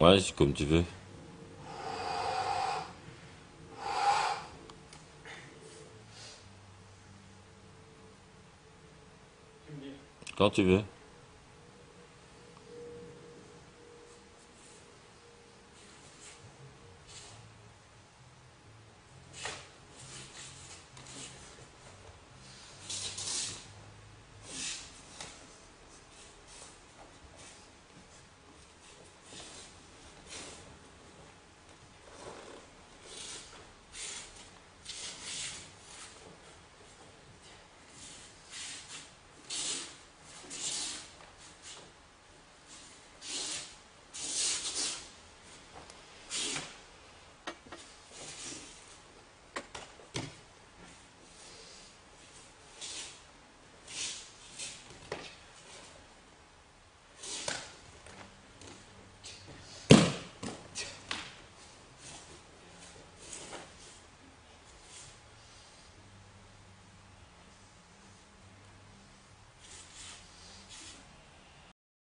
Ouais, c'est comme tu veux. Quand tu veux.